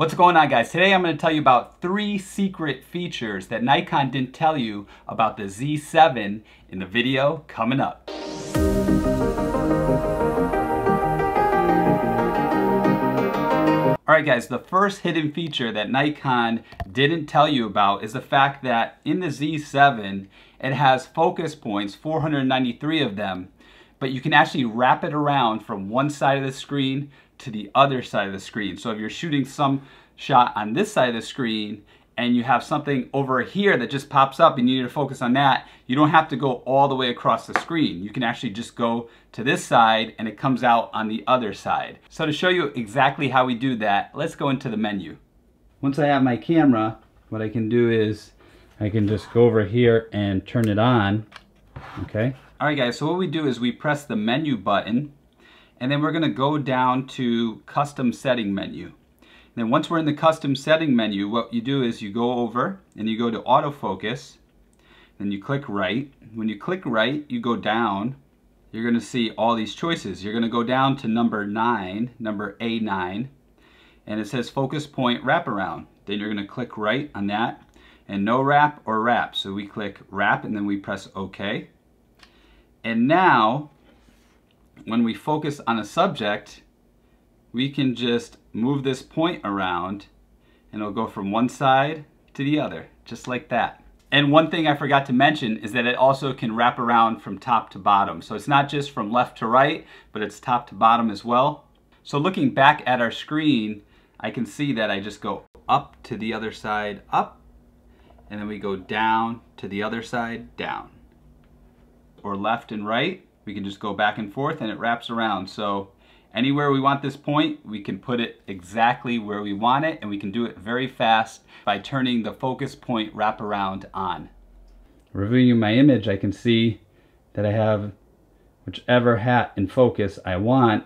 What's going on guys? Today I'm going to tell you about three secret features that Nikon didn't tell you about the Z7 in the video coming up. Alright guys, the first hidden feature that Nikon didn't tell you about is the fact that in the Z7 it has focus points, 493 of them, but you can actually wrap it around from one side of the screen to the other side of the screen. So if you're shooting some shot on this side of the screen and you have something over here that just pops up and you need to focus on that, you don't have to go all the way across the screen. You can actually just go to this side and it comes out on the other side. So to show you exactly how we do that, let's go into the menu. Once I have my camera, what I can do is I can just go over here and turn it on, okay? All right guys, so what we do is we press the menu button and then we're gonna go down to custom setting menu. And then once we're in the custom setting menu, what you do is you go over and you go to autofocus, then you click right. When you click right, you go down, you're gonna see all these choices. You're gonna go down to number nine, number A9, and it says focus point wraparound. Then you're gonna click right on that, and no wrap or wrap. So we click wrap and then we press OK. And now, when we focus on a subject, we can just move this point around and it'll go from one side to the other, just like that. And one thing I forgot to mention is that it also can wrap around from top to bottom. So it's not just from left to right, but it's top to bottom as well. So looking back at our screen, I can see that I just go up to the other side, up, and then we go down to the other side, down or left and right. We can just go back and forth and it wraps around. So anywhere we want this point, we can put it exactly where we want it and we can do it very fast by turning the focus point wraparound on. Reviewing my image, I can see that I have whichever hat in focus I want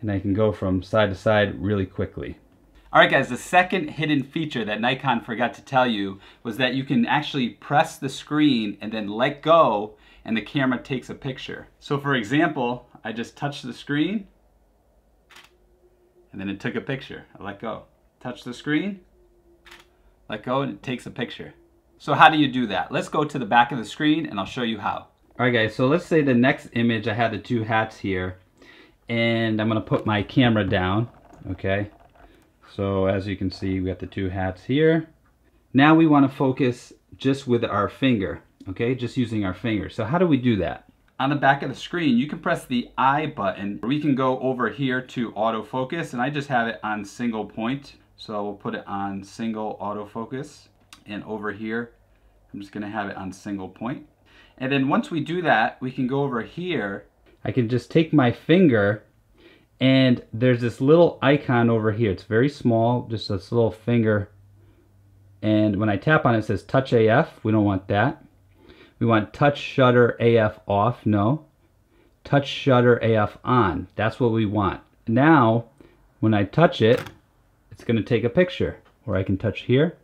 and I can go from side to side really quickly. Alright guys, the second hidden feature that Nikon forgot to tell you was that you can actually press the screen and then let go and the camera takes a picture. So for example, I just touched the screen and then it took a picture. I let go. Touch the screen, let go and it takes a picture. So how do you do that? Let's go to the back of the screen and I'll show you how. Alright guys, so let's say the next image I had the two hats here and I'm to put my camera down, okay? So as you can see, we got the two hats here. Now we want to focus just with our finger, okay? Just using our fingers. So how do we do that? On the back of the screen, you can press the I button. We can go over here to autofocus, and I just have it on single point. So we'll put it on single autofocus. And over here, I'm just gonna have it on single point. And then once we do that, we can go over here. I can just take my finger and there's this little icon over here. It's very small, just this little finger. And when I tap on it, it says touch AF. We don't want that. We want touch shutter AF off. No. Touch shutter AF on. That's what we want. Now, when I touch it, it's going to take a picture. Or I can touch here.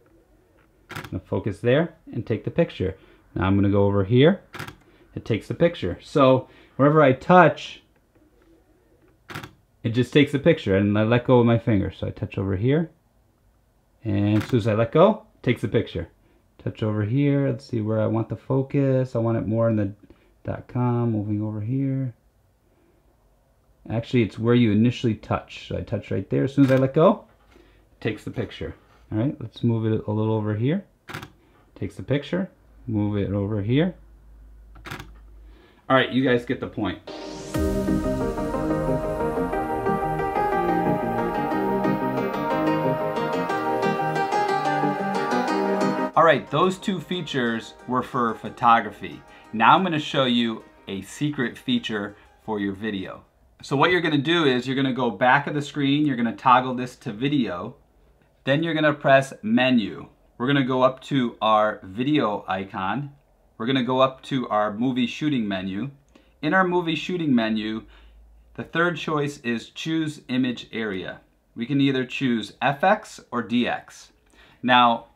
focus there and take the picture. Now I'm going to go over here. It takes the picture. So wherever I touch, it just takes a picture and I let go of my finger. So I touch over here and as soon as I let go, takes a picture. Touch over here, let's see where I want the focus. I want it more in the dot com, moving over here. Actually, it's where you initially touch. So I touch right there. As soon as I let go, it takes the picture. All right, let's move it a little over here. Takes the picture, move it over here. All right, you guys get the point. All right, those two features were for photography. Now I'm gonna show you a secret feature for your video. So what you're gonna do is you're gonna go back of the screen, you're gonna toggle this to video, then you're gonna press menu. We're gonna go up to our video icon. We're gonna go up to our movie shooting menu. In our movie shooting menu, the third choice is choose image area. We can either choose FX or DX. Now,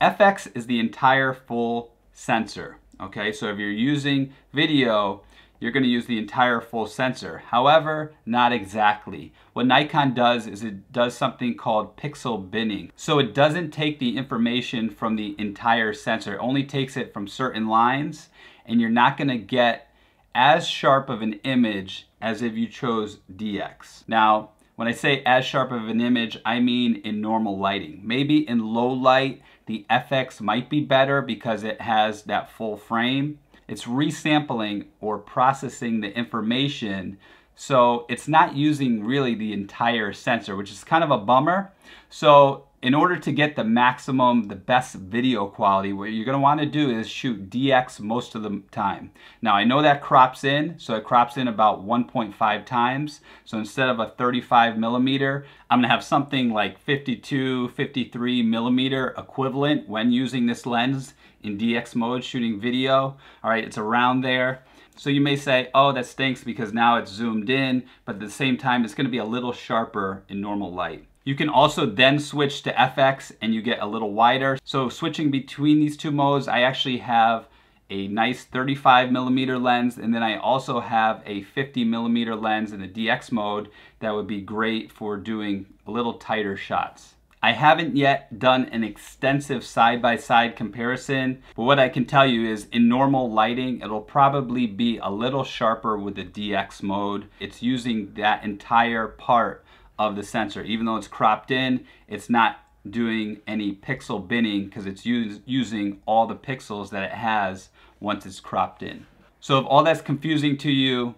FX is the entire full sensor. Okay, so if you're using video, you're going to use the entire full sensor. However, not exactly. What Nikon does is it does something called pixel binning. So it doesn't take the information from the entire sensor. It only takes it from certain lines and you're not going to get as sharp of an image as if you chose DX. Now, when I say as sharp of an image, I mean in normal lighting. Maybe in low light, the FX might be better because it has that full frame. It's resampling or processing the information so it's not using really the entire sensor, which is kind of a bummer. So in order to get the maximum, the best video quality, what you're gonna wanna do is shoot DX most of the time. Now I know that crops in, so it crops in about 1.5 times. So instead of a 35 millimeter, I'm gonna have something like 52, 53 millimeter equivalent when using this lens in DX mode shooting video. All right, it's around there. So you may say, oh, that stinks because now it's zoomed in, but at the same time, it's gonna be a little sharper in normal light. You can also then switch to FX and you get a little wider. So switching between these two modes, I actually have a nice 35 millimeter lens and then I also have a 50 millimeter lens in the DX mode that would be great for doing a little tighter shots. I haven't yet done an extensive side-by-side -side comparison, but what I can tell you is in normal lighting, it'll probably be a little sharper with the DX mode. It's using that entire part of the sensor. Even though it's cropped in, it's not doing any pixel binning because it's use, using all the pixels that it has once it's cropped in. So if all that's confusing to you,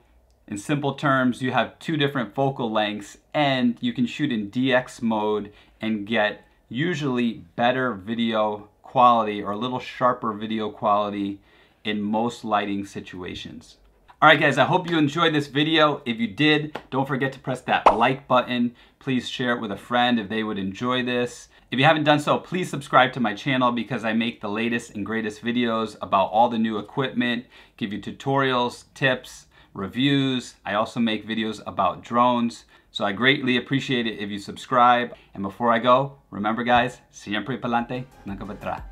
in simple terms, you have two different focal lengths and you can shoot in DX mode and get usually better video quality or a little sharper video quality in most lighting situations. Alright guys, I hope you enjoyed this video. If you did, don't forget to press that like button. Please share it with a friend if they would enjoy this. If you haven't done so, please subscribe to my channel because I make the latest and greatest videos about all the new equipment, give you tutorials, tips, reviews. I also make videos about drones. So I greatly appreciate it if you subscribe. And before I go, remember guys, siempre pa'lante, nunca para